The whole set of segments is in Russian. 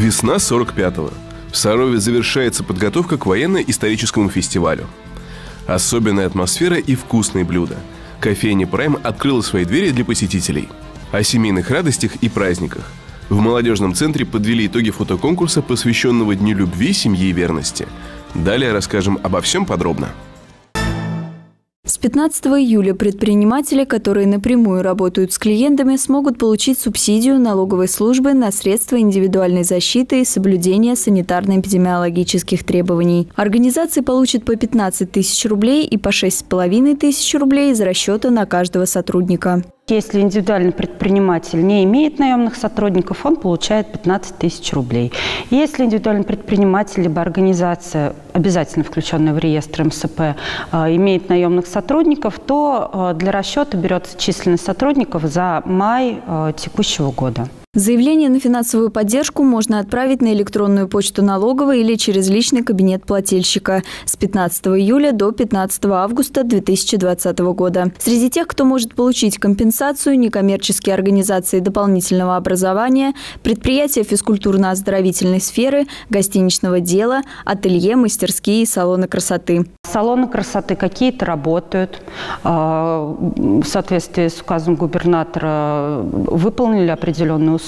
Весна 45-го. В Сарове завершается подготовка к военно-историческому фестивалю. Особенная атмосфера и вкусные блюда. Кофейня «Прайм» открыла свои двери для посетителей. О семейных радостях и праздниках. В молодежном центре подвели итоги фотоконкурса, посвященного Дню любви, семьи и верности. Далее расскажем обо всем подробно. С 15 июля предприниматели, которые напрямую работают с клиентами, смогут получить субсидию налоговой службы на средства индивидуальной защиты и соблюдения санитарно-эпидемиологических требований. Организации получат по 15 тысяч рублей и по 6,5 тысяч рублей из расчета на каждого сотрудника. Если индивидуальный предприниматель не имеет наемных сотрудников, он получает 15 тысяч рублей. Если индивидуальный предприниматель либо организация, обязательно включенная в реестр МСП, э, имеет наемных сотрудников, то э, для расчета берется численность сотрудников за май э, текущего года. Заявление на финансовую поддержку можно отправить на электронную почту налоговой или через личный кабинет плательщика с 15 июля до 15 августа 2020 года. Среди тех, кто может получить компенсацию, некоммерческие организации дополнительного образования, предприятия физкультурно-оздоровительной сферы, гостиничного дела, ателье, мастерские и салоны красоты. Салоны красоты какие-то работают. А, в соответствии с указом губернатора выполнили определенные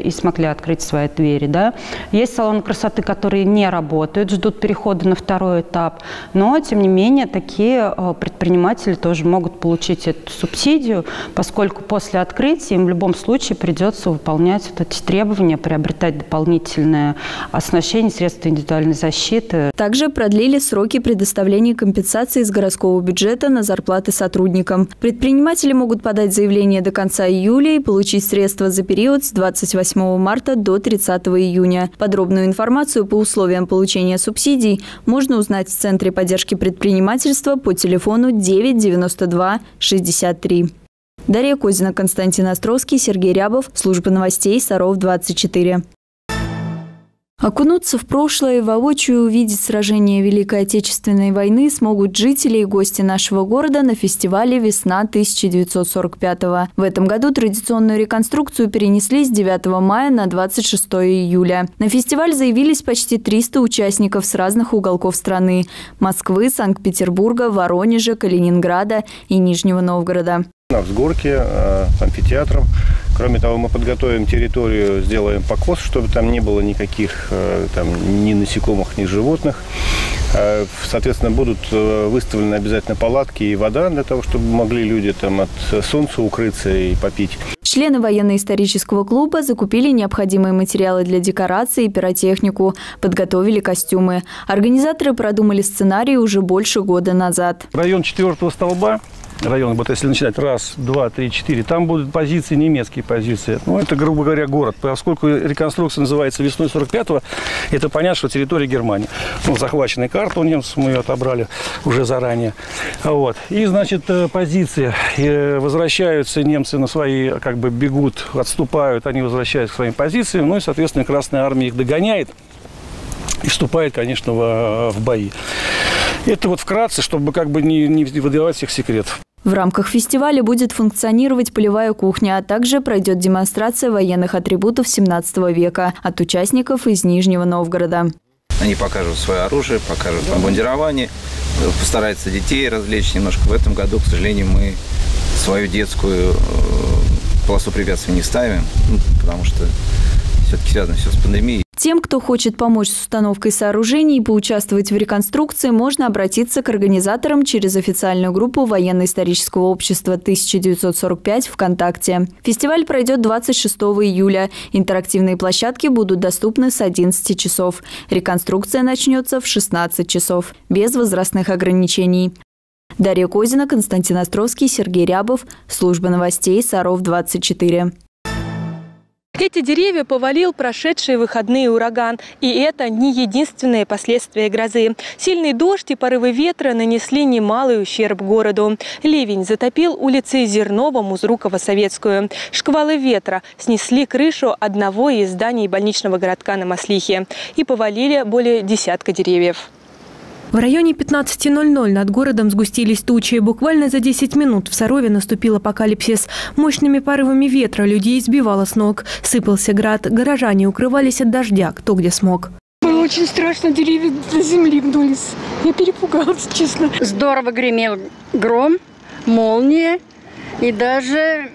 и смогли открыть свои двери. Да? Есть салоны красоты, которые не работают, ждут перехода на второй этап, но, тем не менее, такие э, предприниматели тоже могут получить эту субсидию, поскольку после открытия им в любом случае придется выполнять вот эти требования, приобретать дополнительное оснащение, средства индивидуальной защиты. Также продлили сроки предоставления компенсации из городского бюджета на зарплаты сотрудникам. Предприниматели могут подать заявление до конца июля и получить средства за период с 28 марта до 30 июня. Подробную информацию по условиям получения субсидий можно узнать в Центре поддержки предпринимательства по телефону 992 63. Дарья Козина, Константин Островский, Сергей Рябов. Служба новостей Саров 24. Окунуться в прошлое и воочию увидеть сражение Великой Отечественной войны смогут жители и гости нашего города на фестивале «Весна 1945-го». В этом году традиционную реконструкцию перенесли с 9 мая на 26 июля. На фестиваль заявились почти 300 участников с разных уголков страны – Москвы, Санкт-Петербурга, Воронежа, Калининграда и Нижнего Новгорода. На взгорке, э, амфитеатром Кроме того, мы подготовим территорию, сделаем покос, чтобы там не было никаких э, там, ни насекомых, ни животных. Э, соответственно, будут э, выставлены обязательно палатки и вода для того, чтобы могли люди там от солнца укрыться и попить. Члены военно-исторического клуба закупили необходимые материалы для декорации и пиротехнику, подготовили костюмы. Организаторы продумали сценарий уже больше года назад. Район четвертого столба район, вот если начинать раз, два, три, четыре, там будут позиции, немецкие позиции. Ну, это, грубо говоря, город. Поскольку реконструкция называется весной 45-го, это понятно, что территория Германии. Ну, захваченная карта у немцев, мы ее отобрали уже заранее. Вот. И, значит, э, позиции. И возвращаются немцы на свои, как бы бегут, отступают, они возвращаются к своим позициям. Ну и, соответственно, Красная Армия их догоняет и вступает, конечно, в, в бои. Это вот вкратце, чтобы как бы не, не выдавать всех секретов. В рамках фестиваля будет функционировать полевая кухня, а также пройдет демонстрация военных атрибутов 17 века от участников из Нижнего Новгорода. Они покажут свое оружие, покажут обмундирование, постараются детей развлечь немножко. В этом году, к сожалению, мы свою детскую э, полосу препятствий не ставим, ну, потому что все-таки связано все с пандемией. Тем, кто хочет помочь с установкой сооружений и поучаствовать в реконструкции, можно обратиться к организаторам через официальную группу Военно-исторического общества 1945 ВКонтакте. Фестиваль пройдет 26 июля. Интерактивные площадки будут доступны с 11 часов. Реконструкция начнется в 16 часов, без возрастных ограничений. Дарья Козина, Константин Островский, Сергей Рябов. Служба новостей Саров 24. Эти деревья повалил прошедшие выходные ураган. И это не единственные последствия грозы. Сильный дождь и порывы ветра нанесли немалый ущерб городу. Ливень затопил улицы Зернова, Музрукова, Советскую. Шквалы ветра снесли крышу одного из зданий больничного городка на Маслихе и повалили более десятка деревьев. В районе 15.00 над городом сгустились тучи. Буквально за 10 минут в Сарове наступил апокалипсис. Мощными порывами ветра людей сбивало с ног. Сыпался град. Горожане укрывались от дождя, кто где смог. Было очень страшно, деревья до земли внулись. Я перепугалась, честно. Здорово гремел гром, молния и даже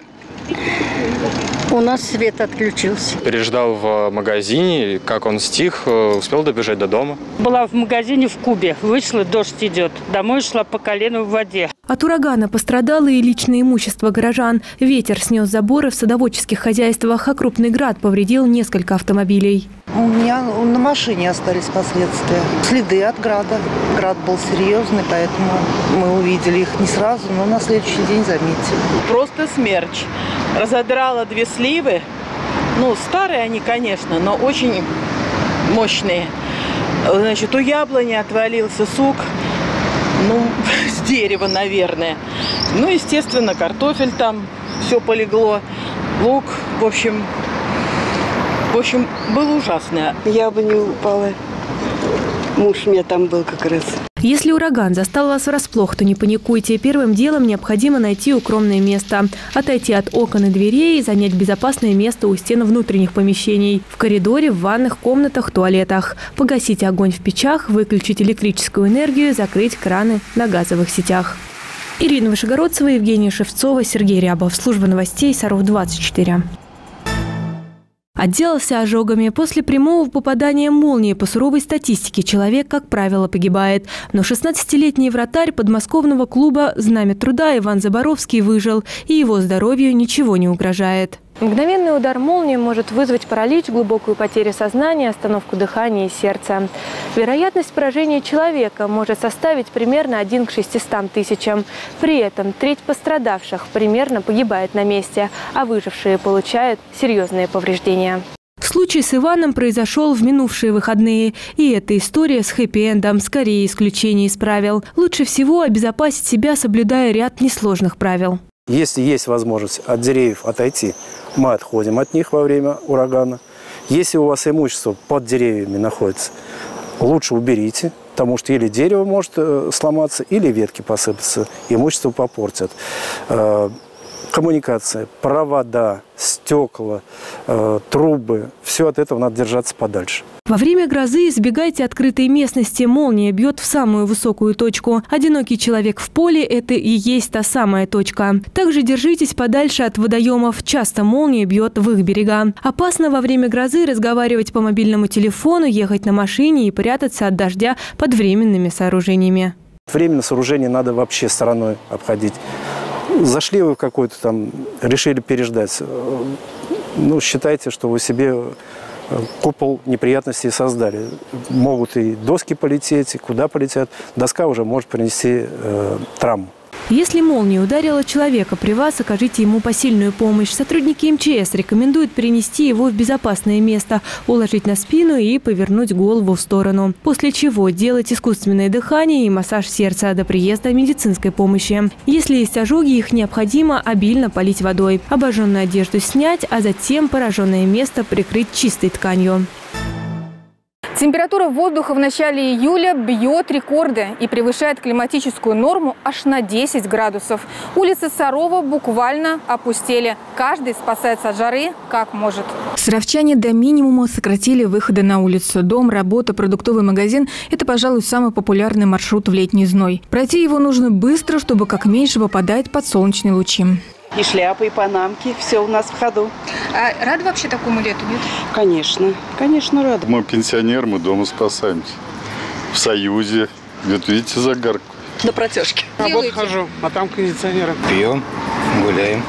у нас свет отключился. Переждал в магазине, как он стих, э, успел добежать до дома. Была в магазине в Кубе, вышла, дождь идет. Домой шла по колено в воде. От урагана пострадало и личное имущество горожан. Ветер снес заборы в садоводческих хозяйствах, а крупный град повредил несколько автомобилей. У меня на машине остались последствия. Следы от града. Град был серьезный, поэтому мы увидели их не сразу, но на следующий день заметили. Просто смерч. Разодрала две сливы. Ну, старые они, конечно, но очень мощные. Значит, у яблони отвалился сук. Ну, с дерева, наверное. Ну, естественно, картофель там, все полегло. Лук, в общем, в общем, было ужасно. Я бы не упала. Муж у меня там был как раз. Если ураган застал вас врасплох, то не паникуйте. Первым делом необходимо найти укромное место. Отойти от окон и дверей и занять безопасное место у стен внутренних помещений. В коридоре, в ванных, комнатах, туалетах. Погасить огонь в печах, выключить электрическую энергию, закрыть краны на газовых сетях. Ирина Вышегородцева, Евгения Шевцова, Сергей Рябов. Служба новостей Саров-24. Отделался ожогами. После прямого попадания молнии по суровой статистике человек, как правило, погибает. Но 16-летний вратарь подмосковного клуба «Знамя труда» Иван Заборовский выжил, и его здоровью ничего не угрожает. Мгновенный удар молнии может вызвать паралич, глубокую потерю сознания, остановку дыхания и сердца. Вероятность поражения человека может составить примерно 1 к 600 тысячам. При этом треть пострадавших примерно погибает на месте, а выжившие получают серьезные повреждения. Случай с Иваном произошел в минувшие выходные. И эта история с хэппи-эндом скорее исключение из правил. Лучше всего обезопасить себя, соблюдая ряд несложных правил. Если есть возможность от деревьев отойти, мы отходим от них во время урагана. Если у вас имущество под деревьями находится, лучше уберите, потому что или дерево может э, сломаться, или ветки посыпаться, имущество попортят. Э, коммуникация, провода, стекла, э, трубы, все от этого надо держаться подальше. Во время грозы избегайте открытой местности. Молния бьет в самую высокую точку. Одинокий человек в поле – это и есть та самая точка. Также держитесь подальше от водоемов. Часто молния бьет в их берега. Опасно во время грозы разговаривать по мобильному телефону, ехать на машине и прятаться от дождя под временными сооружениями. Временное сооружение надо вообще стороной обходить. Зашли вы в какой-то там, решили переждать. Ну, считайте, что вы себе купол неприятностей создали. Могут и доски полететь, и куда полетят. Доска уже может принести э, травму. Если молния ударила человека при вас, окажите ему посильную помощь. Сотрудники МЧС рекомендуют перенести его в безопасное место, уложить на спину и повернуть голову в сторону. После чего делать искусственное дыхание и массаж сердца до приезда медицинской помощи. Если есть ожоги, их необходимо обильно полить водой. Обожженную одежду снять, а затем пораженное место прикрыть чистой тканью. Температура воздуха в начале июля бьет рекорды и превышает климатическую норму аж на 10 градусов. Улицы Сарова буквально опустели. Каждый спасается от жары как может. Саровчане до минимума сократили выходы на улицу. Дом, работа, продуктовый магазин – это, пожалуй, самый популярный маршрут в летний зной. Пройти его нужно быстро, чтобы как меньше попадать под солнечные лучи. И шляпы, и панамки. Все у нас в ходу. А рад вообще такому лету, нет? Конечно. Конечно, рад. Мы пенсионер, мы дома спасаемся. В Союзе. Вот видите загар. На протяжке. Работу хожу, а там кондиционеры. Пьем, гуляем.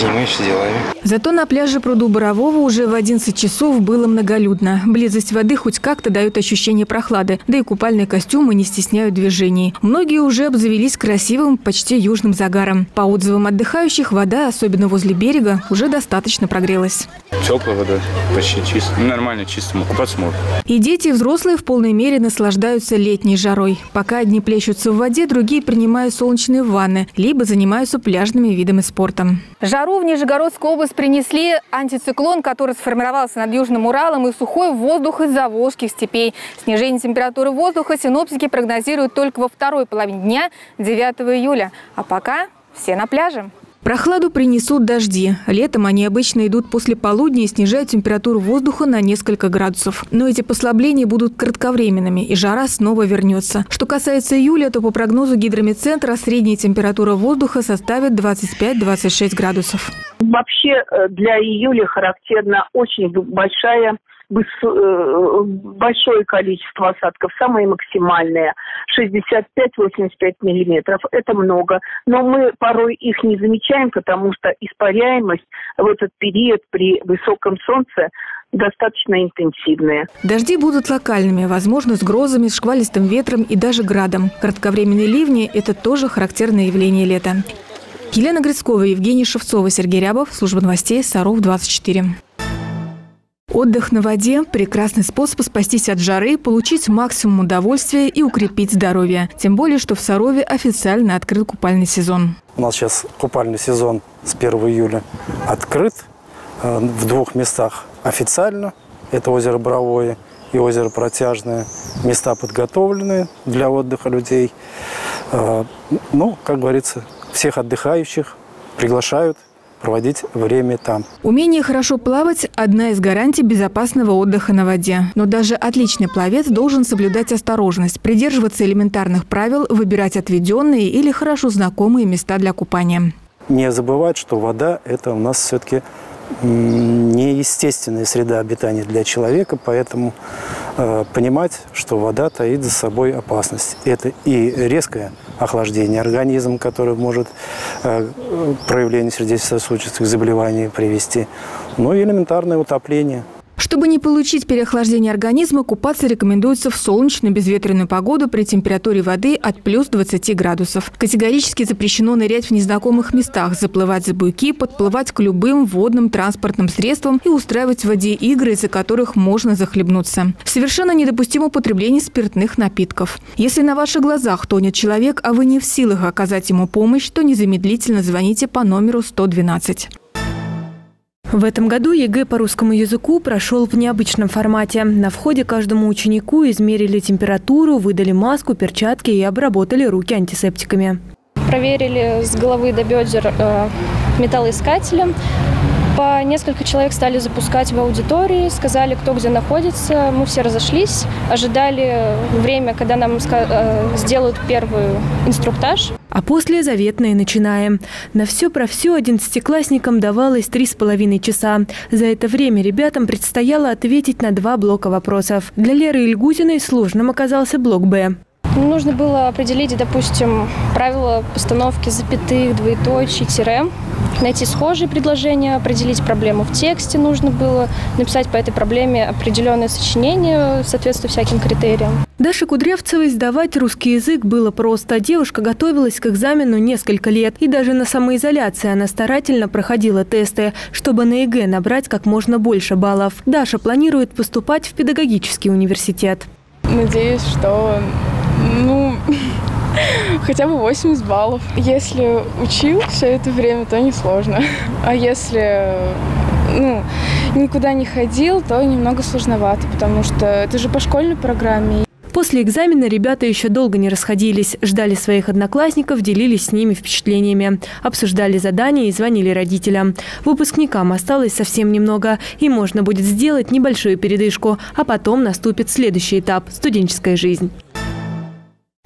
Занимаешься делами. Зато на пляже пруду Борового уже в 11 часов было многолюдно. Близость воды хоть как-то дает ощущение прохлады, да и купальные костюмы не стесняют движений. Многие уже обзавелись красивым, почти южным загаром. По отзывам отдыхающих, вода, особенно возле берега, уже достаточно прогрелась. Теплая вода, почти чистая. Ну, нормально чистая, купаться можно. И дети, и взрослые в полной мере наслаждаются летней жарой. Пока одни плещутся в воде, другие принимают солнечные ванны, либо занимаются пляжными видами спорта. Жару в Нижегородскую область принесли антициклон, который сформировался над Южным Уралом и сухой воздух из-за волжских степей. Снижение температуры воздуха синоптики прогнозируют только во второй половине дня 9 июля. А пока все на пляже. Прохладу принесут дожди. Летом они обычно идут после полудня и снижают температуру воздуха на несколько градусов. Но эти послабления будут кратковременными, и жара снова вернется. Что касается июля, то по прогнозу гидромедцентра средняя температура воздуха составит 25-26 градусов. Вообще э, для июля характерна очень большая большое количество осадков, самые максимальные, 65-85 миллиметров. Это много. Но мы порой их не замечаем, потому что испаряемость в этот период при высоком солнце достаточно интенсивная. Дожди будут локальными, возможно, с грозами, с шквалистым ветром и даже градом. Кратковременные ливни – это тоже характерное явление лета. Елена Грицкова, Евгений Шевцова, Сергей Рябов. Служба новостей Саров 24. Отдых на воде – прекрасный способ спастись от жары, получить максимум удовольствия и укрепить здоровье. Тем более, что в Сарове официально открыт купальный сезон. У нас сейчас купальный сезон с 1 июля открыт э, в двух местах официально. Это озеро Боровое и озеро Протяжное. Места подготовлены для отдыха людей. Э, ну, как говорится, всех отдыхающих приглашают проводить время там. Умение хорошо плавать – одна из гарантий безопасного отдыха на воде. Но даже отличный пловец должен соблюдать осторожность, придерживаться элементарных правил, выбирать отведенные или хорошо знакомые места для купания. Не забывать, что вода – это у нас все-таки неестественная среда обитания для человека, поэтому э, понимать, что вода таит за собой опасность. Это и резкое охлаждение организма, которое может э, проявление сердечно-сосудистых заболеваний привести, ну и элементарное утопление – чтобы не получить переохлаждение организма, купаться рекомендуется в солнечную безветренную погоду при температуре воды от плюс 20 градусов. Категорически запрещено нырять в незнакомых местах, заплывать за буйки, подплывать к любым водным транспортным средствам и устраивать в воде игры, из-за которых можно захлебнуться. Совершенно недопустимо употребление спиртных напитков. Если на ваших глазах тонет человек, а вы не в силах оказать ему помощь, то незамедлительно звоните по номеру 112. В этом году ЕГЭ по русскому языку прошел в необычном формате. На входе каждому ученику измерили температуру, выдали маску, перчатки и обработали руки антисептиками. Проверили с головы до бедер э, металлоискателем. По несколько человек стали запускать в аудитории, сказали, кто где находится. Мы все разошлись, ожидали время, когда нам э, сделают первый инструктаж. А после заветное начинаем. На все про все одиннадцатиклассникам давалось три с половиной часа. За это время ребятам предстояло ответить на два блока вопросов. Для Леры Ильгузиной сложным оказался блок «Б». Нужно было определить, допустим, правила постановки запятых, двоеточий, тире, найти схожие предложения, определить проблему в тексте нужно было, написать по этой проблеме определенное сочинение, соответствуя всяким критериям. Даше Кудрявцевой сдавать русский язык было просто. Девушка готовилась к экзамену несколько лет. И даже на самоизоляции она старательно проходила тесты, чтобы на ЕГЭ набрать как можно больше баллов. Даша планирует поступать в педагогический университет. Надеюсь, что ну, хотя бы 80 баллов. Если учил все это время, то несложно. А если ну, никуда не ходил, то немного сложновато, потому что это же по школьной программе. После экзамена ребята еще долго не расходились, ждали своих одноклассников, делились с ними впечатлениями, обсуждали задания и звонили родителям. Выпускникам осталось совсем немного, и можно будет сделать небольшую передышку, а потом наступит следующий этап – студенческая жизнь.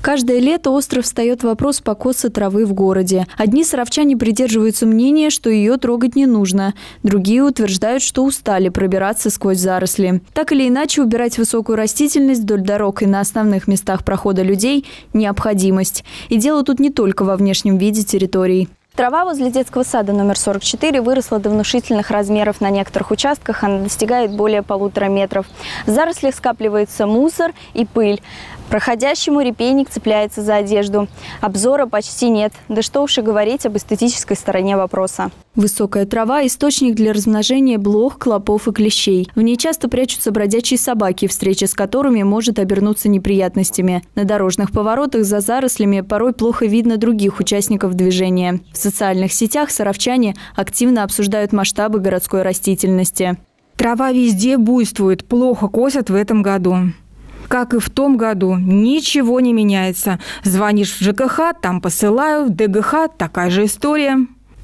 Каждое лето остров встает вопрос покоса травы в городе. Одни саровчане придерживаются мнения, что ее трогать не нужно. Другие утверждают, что устали пробираться сквозь заросли. Так или иначе, убирать высокую растительность вдоль дорог и на основных местах прохода людей – необходимость. И дело тут не только во внешнем виде территорий. Трава возле детского сада номер 44 выросла до внушительных размеров. На некоторых участках она достигает более полутора метров. В зарослях скапливается мусор и пыль. Проходящему репейник цепляется за одежду. Обзора почти нет. Да что уж и говорить об эстетической стороне вопроса. Высокая трава – источник для размножения блох, клопов и клещей. В ней часто прячутся бродячие собаки, встреча с которыми может обернуться неприятностями. На дорожных поворотах за зарослями порой плохо видно других участников движения. В социальных сетях саровчане активно обсуждают масштабы городской растительности. Трава везде буйствует, плохо косят в этом году. Как и в том году, ничего не меняется. Звонишь в ЖКХ, там посылают, в ДГХ такая же история.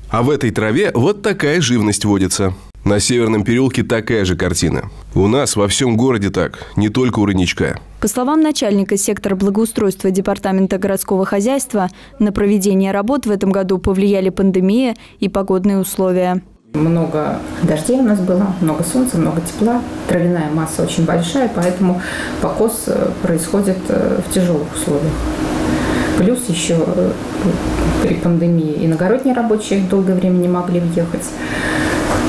А в этой траве вот такая живность водится. На Северном переулке такая же картина. У нас во всем городе так, не только у Рыничка. По словам начальника сектора благоустройства Департамента городского хозяйства, на проведение работ в этом году повлияли пандемия и погодные условия. Много дождей у нас было, много солнца, много тепла. Травяная масса очень большая, поэтому покос э, происходит э, в тяжелых условиях. Плюс еще э, при пандемии иногородние рабочие долгое время не могли въехать.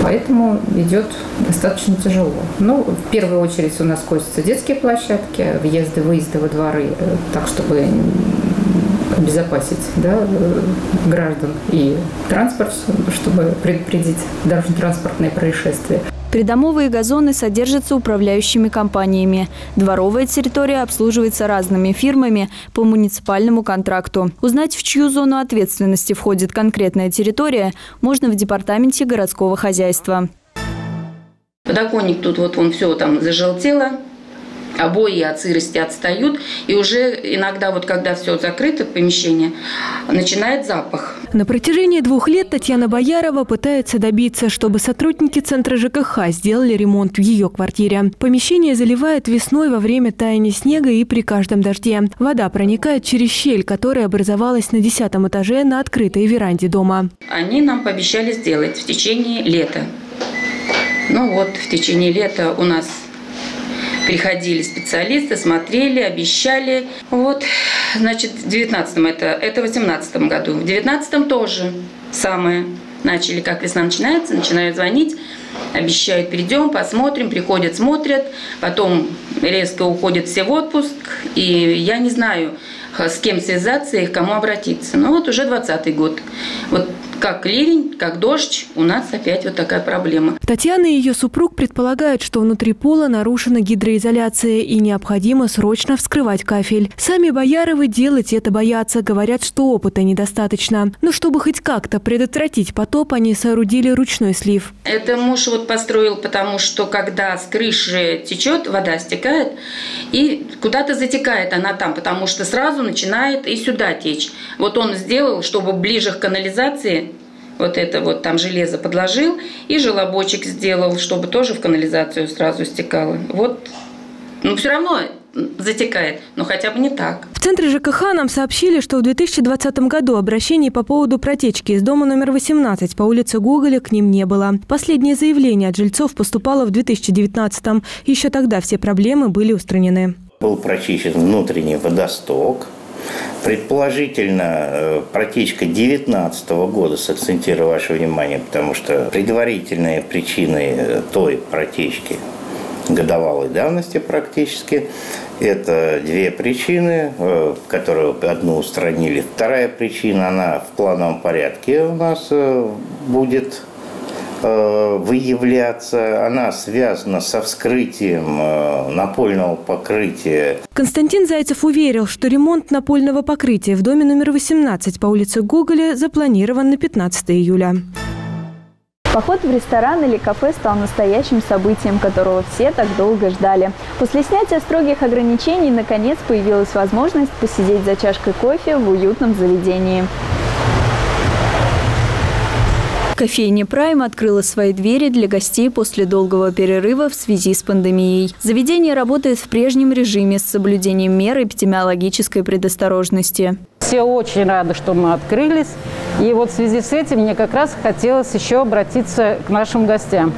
Поэтому идет достаточно тяжело. Ну, в первую очередь у нас косятся детские площадки, въезды, выезды во дворы, так чтобы обезопасить да, граждан и транспорт, чтобы предупредить дорожно-транспортные происшествия. Придомовые газоны содержатся управляющими компаниями. Дворовая территория обслуживается разными фирмами по муниципальному контракту. Узнать, в чью зону ответственности входит конкретная территория, можно в департаменте городского хозяйства. Подоконник тут вот он все там зажелтело, обои от сырости отстают, и уже иногда вот когда все закрыто помещение, начинает запах. На протяжении двух лет Татьяна Боярова пытается добиться, чтобы сотрудники Центра ЖКХ сделали ремонт в ее квартире. Помещение заливает весной во время таяния снега и при каждом дожде. Вода проникает через щель, которая образовалась на десятом этаже на открытой веранде дома. Они нам пообещали сделать в течение лета. Ну вот, в течение лета у нас приходили специалисты, смотрели, обещали. Вот, значит, в 19 это, это в 18 году. В 19 тоже самое. Начали, как весна начинается, начинают звонить, обещают, придем, посмотрим, приходят, смотрят, потом резко уходят все в отпуск, и я не знаю, с кем связаться и к кому обратиться. Ну вот уже 20 год. Вот как ливень, как дождь, у нас опять вот такая проблема. Татьяна и ее супруг предполагают, что внутри пола нарушена гидроизоляция и необходимо срочно вскрывать кафель. Сами Бояровы делать это боятся, говорят, что опыта недостаточно. Но чтобы хоть как-то предотвратить потоп, они соорудили ручной слив. Это муж вот построил, потому что когда с крыши течет, вода стекает, и куда-то затекает она там, потому что сразу начинает и сюда течь. Вот он сделал, чтобы ближе к канализации вот это вот там железо подложил и желобочек сделал, чтобы тоже в канализацию сразу стекало. Вот, ну все равно затекает, но хотя бы не так. В центре ЖКХ нам сообщили, что в 2020 году обращений по поводу протечки из дома номер 18 по улице Гоголя к ним не было. Последнее заявление от жильцов поступало в 2019 -м. Еще тогда все проблемы были устранены. Был прочищен внутренний водосток, Предположительно, э, протечка 2019 года, сакцентирую ваше внимание, потому что предварительные причины э, той протечки годовалой давности практически. Это две причины, э, которые одну устранили. Вторая причина, она в плановом порядке у нас будет выявляться. Она связана со вскрытием э, напольного покрытия. Константин Зайцев уверил, что ремонт напольного покрытия в доме номер 18 по улице Гоголя запланирован на 15 июля. Поход в ресторан или кафе стал настоящим событием, которого все так долго ждали. После снятия строгих ограничений, наконец, появилась возможность посидеть за чашкой кофе в уютном заведении. Кофейня «Прайм» открыла свои двери для гостей после долгого перерыва в связи с пандемией. Заведение работает в прежнем режиме с соблюдением мер эпидемиологической предосторожности. Все очень рады, что мы открылись. И вот в связи с этим мне как раз хотелось еще обратиться к нашим гостям.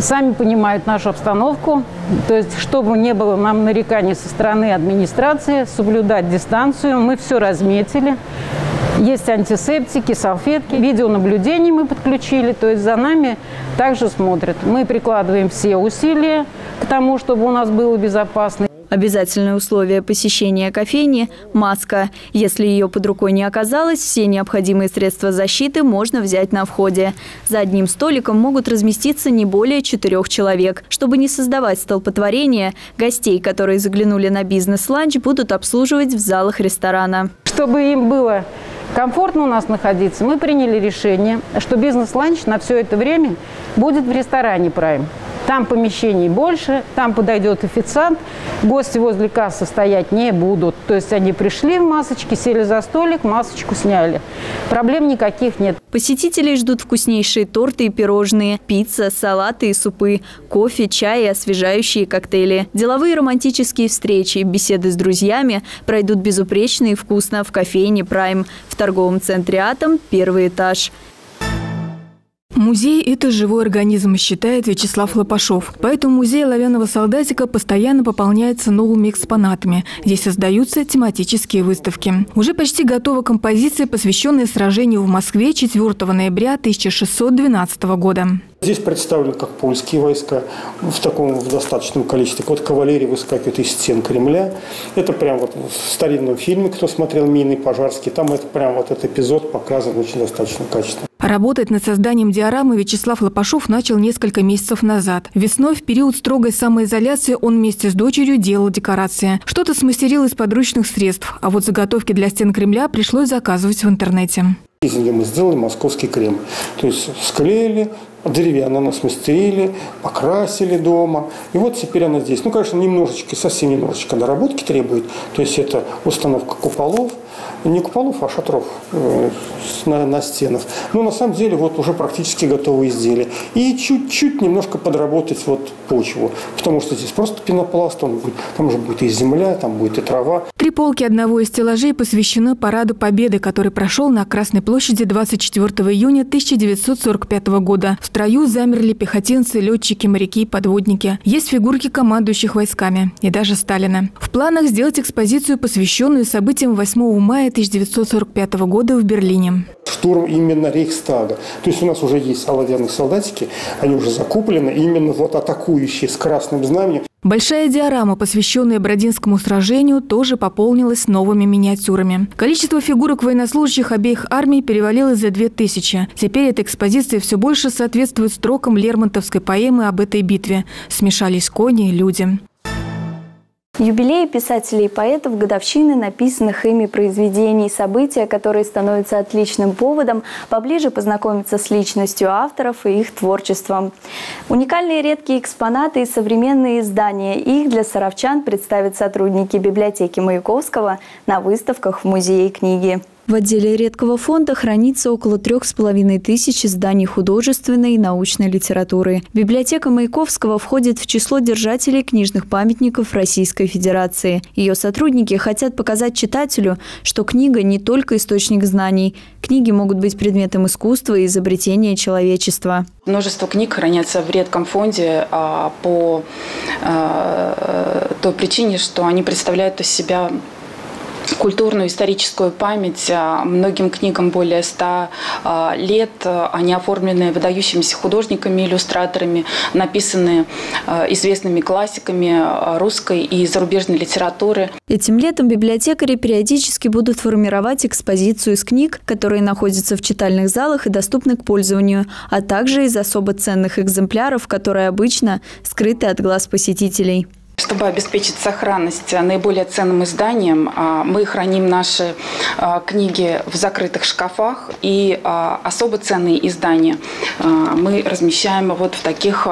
Сами понимают нашу обстановку. То есть, чтобы не было нам нареканий со стороны администрации, соблюдать дистанцию, мы все разметили. Есть антисептики, салфетки. Видеонаблюдение мы подключили, то есть за нами также смотрят. Мы прикладываем все усилия к тому, чтобы у нас было безопасно. Обязательное условие посещения кофейни – маска. Если ее под рукой не оказалось, все необходимые средства защиты можно взять на входе. За одним столиком могут разместиться не более четырех человек. Чтобы не создавать столпотворение, гостей, которые заглянули на бизнес-ланч, будут обслуживать в залах ресторана. Чтобы им было комфортно у нас находиться, мы приняли решение, что бизнес-ланч на все это время будет в ресторане «Прайм». Там помещений больше, там подойдет официант, гости возле кассы стоять не будут. То есть они пришли в масочке, сели за столик, масочку сняли. Проблем никаких нет. Посетителей ждут вкуснейшие торты и пирожные, пицца, салаты и супы, кофе, чай и освежающие коктейли. Деловые романтические встречи, беседы с друзьями пройдут безупречно и вкусно в кофейне «Прайм» в торговом центре «Атом», первый этаж. Музей – это живой организм, считает Вячеслав Лопашов. Поэтому музей оловянного солдатика постоянно пополняется новыми экспонатами. Здесь создаются тематические выставки. Уже почти готова композиция, посвященная сражению в Москве 4 ноября 1612 года. Здесь представлены как польские войска в таком в достаточном количестве. Вот кавалерия выскакивает из стен Кремля. Это прям вот в старинном фильме, кто смотрел «Мины Пожарский», там это прям вот этот эпизод показан очень достаточно качественно. Работать над созданием диорамы Вячеслав Лопашов начал несколько месяцев назад. Весной, в период строгой самоизоляции, он вместе с дочерью делал декорации. Что-то смастерил из подручных средств, а вот заготовки для стен Кремля пришлось заказывать в интернете. Из нее мы сделали московский Кремль. То есть склеили, деревянно она смастерили, покрасили дома. И вот теперь она здесь. Ну, конечно, немножечко, совсем немножечко доработки требует. То есть это установка куполов, не куполов, а шатров э, на, на стенах. Но на самом деле вот уже практически готовые изделия. И чуть-чуть немножко подработать вот почву, потому что здесь просто пенопласт, он будет, там же будет и земля, там будет и трава. Три полки одного из стеллажей посвящены Параду Победы, который прошел на Красной площади 24 июня 1945 года. В строю замерли пехотинцы, летчики, моряки, подводники. Есть фигурки командующих войсками и даже Сталина. В планах сделать экспозицию, посвященную событиям 8 мая 1945 года в Берлине. Штурм именно Рейхстага. То есть у нас уже есть оловянные солдатики, они уже закуплены, именно вот атакующие с красным знаменем. Большая диорама, посвященная Бродинскому сражению, тоже пополнилась новыми миниатюрами. Количество фигурок военнослужащих обеих армий перевалило за две тысячи. Теперь эта экспозиция все больше соответствует строкам Лермонтовской поэмы об этой битве. Смешались кони и люди. Юбилеи писателей и поэтов, годовщины написанных ими произведений, события, которые становятся отличным поводом поближе познакомиться с личностью авторов и их творчеством. Уникальные редкие экспонаты и современные издания. Их для саровчан представят сотрудники библиотеки Маяковского на выставках в Музее книги. В отделе редкого фонда хранится около трех с половиной тысяч изданий художественной и научной литературы. Библиотека Маяковского входит в число держателей книжных памятников Российской Федерации. Ее сотрудники хотят показать читателю, что книга не только источник знаний. Книги могут быть предметом искусства и изобретения человечества. Множество книг хранятся в редком фонде а, по а, той причине, что они представляют из себя культурную историческую память. А, многим книгам более ста а, лет. Они оформлены выдающимися художниками, иллюстраторами, написаны а, известными классиками русской и зарубежной литературы. Этим летом библиотекари периодически будут формировать экспозицию из книг, которые находятся в читальных залах и доступны к пользованию, а также из особо ценных экземпляров, которые обычно скрыты от глаз посетителей. Чтобы обеспечить сохранность наиболее ценным изданиям, а, мы храним наши а, книги в закрытых шкафах и а, особо ценные издания мы размещаем вот в таких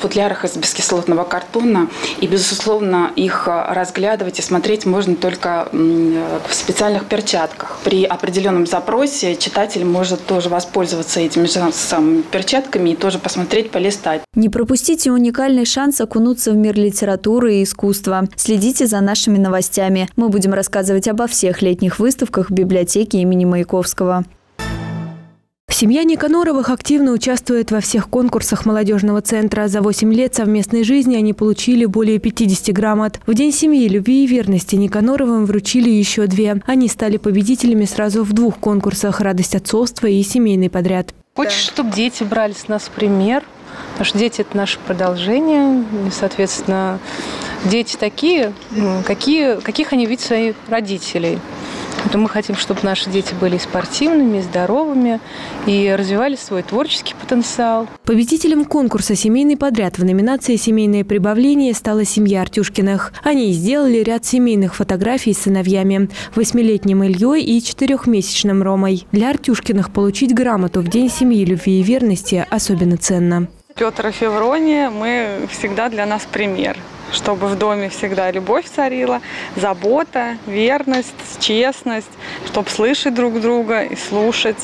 футлярах из бескислотного картона. И, безусловно, их разглядывать и смотреть можно только в специальных перчатках. При определенном запросе читатель может тоже воспользоваться этими же самыми перчатками и тоже посмотреть, полистать. Не пропустите уникальный шанс окунуться в мир литературы культуры и искусства. Следите за нашими новостями. Мы будем рассказывать обо всех летних выставках в библиотеке имени Маяковского. Семья Никаноровых активно участвует во всех конкурсах молодежного центра. За 8 лет совместной жизни они получили более 50 грамот. В День семьи, любви и верности Никаноровым вручили еще две. Они стали победителями сразу в двух конкурсах «Радость отцовства» и «Семейный подряд». Хочешь, чтобы дети брали с нас пример? Потому что дети – это наше продолжение, и, соответственно, дети такие, ну, какие, каких они видят своих родителей. Мы хотим, чтобы наши дети были спортивными, здоровыми и развивали свой творческий потенциал. Победителем конкурса «Семейный подряд» в номинации «Семейное прибавление» стала семья Артюшкиных. Они сделали ряд семейных фотографий с сыновьями – восьмилетним Ильей и четырехмесячным Ромой. Для Артюшкиных получить грамоту в День семьи, любви и верности особенно ценно. Петр Феврония, мы всегда для нас пример чтобы в доме всегда любовь царила, забота, верность, честность, чтобы слышать друг друга и слушать.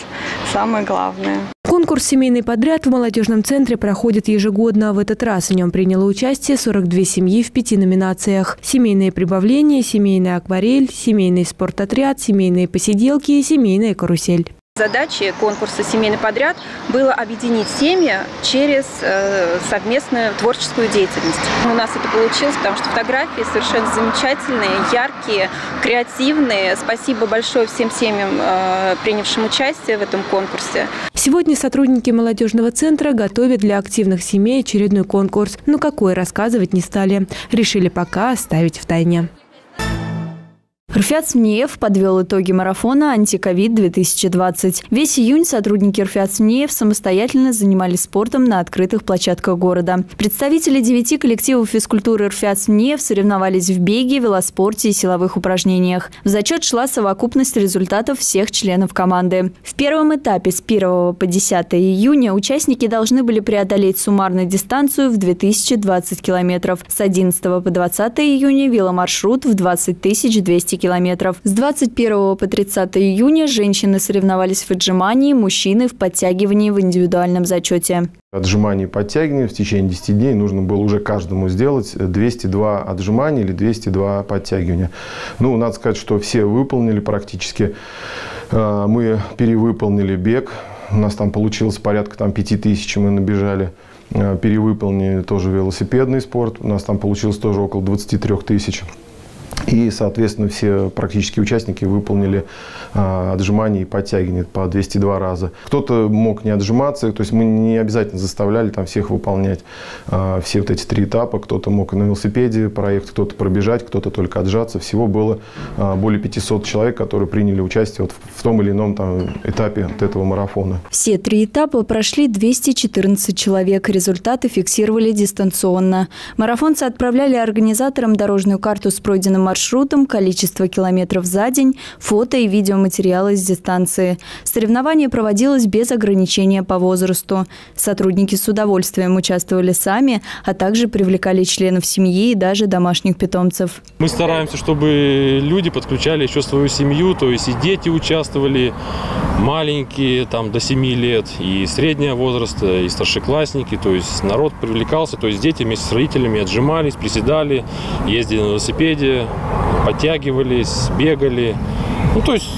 Самое главное. Конкурс «Семейный подряд» в молодежном центре проходит ежегодно. В этот раз в нем приняло участие 42 семьи в пяти номинациях. Семейное прибавление, семейная акварель, семейный спортотряд, семейные посиделки и семейная карусель. Задачей конкурса «Семейный подряд» было объединить семьи через э, совместную творческую деятельность. У нас это получилось, потому что фотографии совершенно замечательные, яркие, креативные. Спасибо большое всем семьям, э, принявшим участие в этом конкурсе. Сегодня сотрудники молодежного центра готовят для активных семей очередной конкурс. Но какой рассказывать не стали. Решили пока оставить в тайне. Рфят СМНЕФ подвел итоги марафона «Антиковид-2020». Весь июнь сотрудники Рфят СМНЕФ самостоятельно занимались спортом на открытых площадках города. Представители девяти коллективов физкультуры Рфят СМНЕФ соревновались в беге, велоспорте и силовых упражнениях. В зачет шла совокупность результатов всех членов команды. В первом этапе с 1 по 10 июня участники должны были преодолеть суммарную дистанцию в 2020 километров. С 11 по 20 июня веломаршрут в 20 200 километров. С 21 по 30 июня женщины соревновались в отжимании, мужчины в подтягивании в индивидуальном зачете. Отжимания и подтягивания в течение 10 дней нужно было уже каждому сделать 202 отжимания или 202 подтягивания. Ну, надо сказать, что все выполнили практически. А, мы перевыполнили бег. У нас там получилось порядка там, 5000 мы набежали а, перевыполнили тоже велосипедный спорт. У нас там получилось тоже около 23 тысяч. И, соответственно, все практически участники выполнили а, отжимания и подтягивания по 202 раза. Кто-то мог не отжиматься, то есть мы не обязательно заставляли там всех выполнять а, все вот эти три этапа. Кто-то мог на велосипеде проехать, кто-то пробежать, кто-то только отжаться. Всего было а, более 500 человек, которые приняли участие вот в том или ином там, этапе вот этого марафона. Все три этапа прошли 214 человек. Результаты фиксировали дистанционно. Марафонцы отправляли организаторам дорожную карту с пройденным маршрутом, количество километров за день, фото и видеоматериалы с дистанции. Соревнование проводилось без ограничения по возрасту. Сотрудники с удовольствием участвовали сами, а также привлекали членов семьи и даже домашних питомцев. Мы стараемся, чтобы люди подключали еще свою семью, то есть и дети участвовали, маленькие, там до 7 лет, и среднего возраста, и старшеклассники, то есть народ привлекался, то есть дети вместе с родителями отжимались, приседали, ездили на велосипеде, подтягивались, бегали. Ну, то есть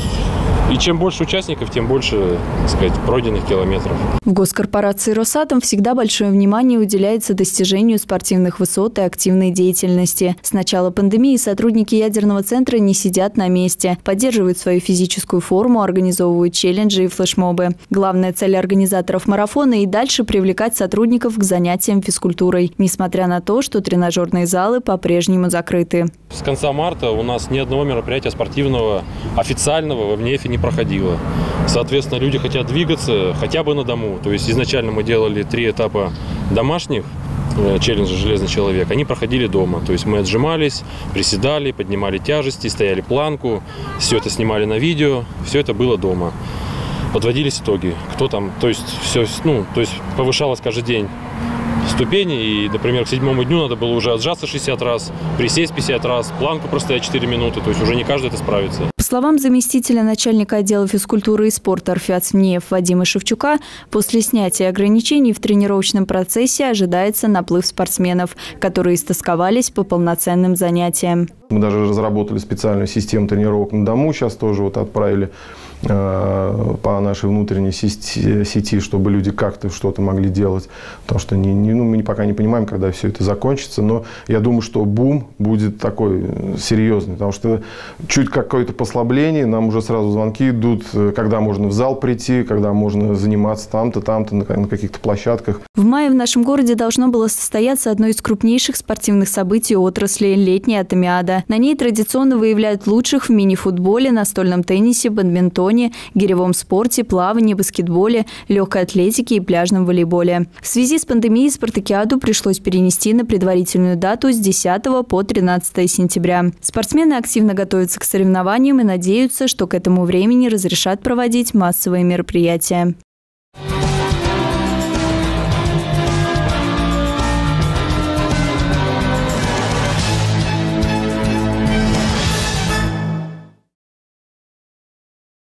и чем больше участников, тем больше, так сказать, пройденных километров. В госкорпорации «Росатом» всегда большое внимание уделяется достижению спортивных высот и активной деятельности. С начала пандемии сотрудники ядерного центра не сидят на месте, поддерживают свою физическую форму, организовывают челленджи и флешмобы. Главная цель организаторов марафона и дальше привлекать сотрудников к занятиям физкультурой, несмотря на то, что тренажерные залы по-прежнему закрыты. С конца марта у нас ни одного мероприятия спортивного официального в ВНЕФе не проходило. Соответственно, люди хотят двигаться хотя бы на дому. То есть изначально мы делали три этапа домашних, э, челленджа «Железный человек», они проходили дома. То есть мы отжимались, приседали, поднимали тяжести, стояли планку, все это снимали на видео, все это было дома. Подводились итоги. Кто там, то есть все, ну, то есть повышалось каждый день ступени, и, например, к седьмому дню надо было уже отжаться 60 раз, присесть 50 раз, планку простоять 4 минуты, то есть уже не каждый это справится. Словам заместителя начальника отдела физкультуры и спорта РФИАЦ МНЕФ Вадима Шевчука, после снятия ограничений в тренировочном процессе ожидается наплыв спортсменов, которые истосковались по полноценным занятиям. Мы даже разработали специальную систему тренировок на дому, сейчас тоже вот отправили по нашей внутренней сети, чтобы люди как-то что-то могли делать. Потому что не, не, ну, мы пока не понимаем, когда все это закончится. Но я думаю, что бум будет такой серьезный. Потому что чуть какое-то послабление нам уже сразу звонки идут, э, когда можно в зал прийти, когда можно заниматься там-то, там-то, на каких-то площадках. В мае в нашем городе должно было состояться одно из крупнейших спортивных событий отрасли – летняя Атомиада. На ней традиционно выявляют лучших в мини-футболе, настольном теннисе, бадминтоне, гиревом спорте, плавании, баскетболе, легкой атлетике и пляжном волейболе. В связи с пандемией спартакиаду пришлось перенести на предварительную дату с 10 по 13 сентября. Спортсмены активно готовятся к соревнованиям и надеются, что к этому времени разрешат проводить массовые мероприятия.